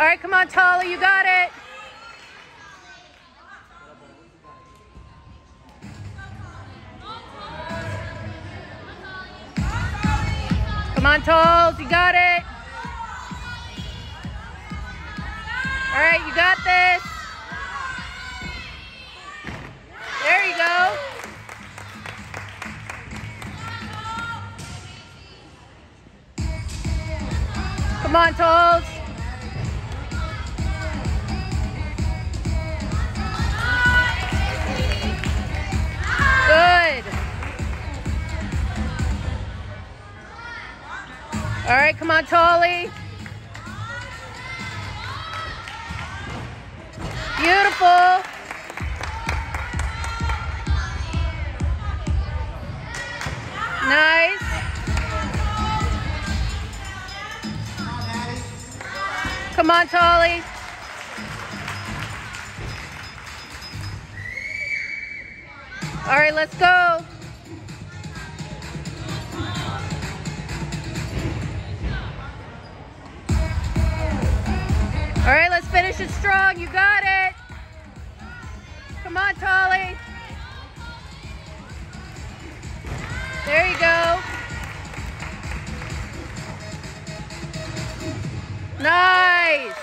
All right, come on, Tolly, you got it. Come on, Tolls, you got it. All right, you got this. There you go. Come on, Tolls. All right, come on, Tolly. Beautiful. Nice. Come on, Tolly. All right, let's go. All right, let's finish it strong. You got it. Come on, Tolly. There you go. Nice.